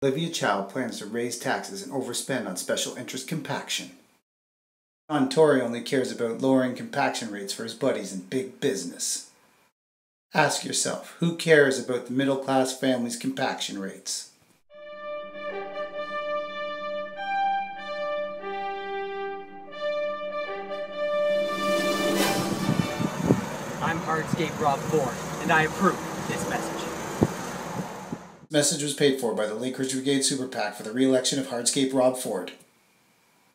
Olivia Chow plans to raise taxes and overspend on special interest compaction. John Tory only cares about lowering compaction rates for his buddies in big business. Ask yourself who cares about the middle class family's compaction rates? I'm Hardscape Rob Ford, and I approve this message. Message was paid for by the Lakeridge Brigade Super PAC for the re election of Hardscape Rob Ford.